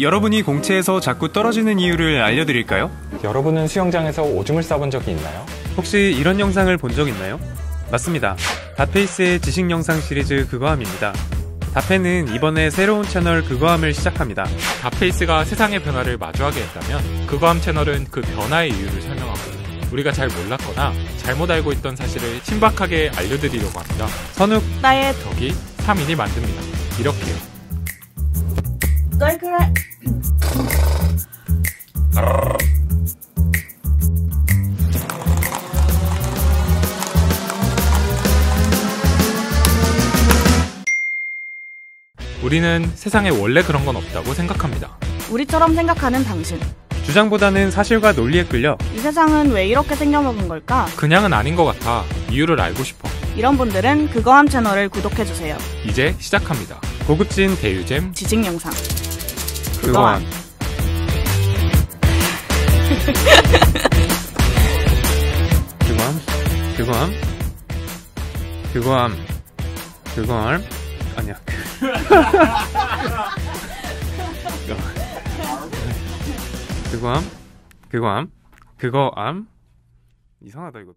여러분이 공채에서 자꾸 떨어지는 이유를 알려드릴까요? 여러분은 수영장에서 오줌을 싸본 적이 있나요? 혹시 이런 영상을 본 적 있나요? 맞습니다. 다페이스의 지식 영상 시리즈 그거함입니다. 다페는 이번에 새로운 채널 그거함을 시작합니다. 다페이스가 세상의 변화를 마주하게 했다면 그거함 채널은 그 변화의 이유를 설명하고 우리가 잘 몰랐거나 잘못 알고 있던 사실을 신박하게 알려드리려고 합니다. 선욱, 나의 덕이 3인이 만듭니다. 이렇게요. 널 그래. 우리는 세상에 원래 그런 건 없다고 생각합니다. 우리처럼 생각하는 당신. 주장보다는 사실과 논리에 끌려 이 세상은 왜 이렇게 생겨먹은 걸까? 그냥은 아닌 것 같아 이유를 알고 싶어. 이런 분들은 그거함 채널을 구독해주세요. 이제 시작합니다. 고급진 대유잼 지식 영상. 그거함. 그거함, 그거함, 그거함, 그거함, 아니야. 그거함, 그거함, 그거함. 이상하다 이거.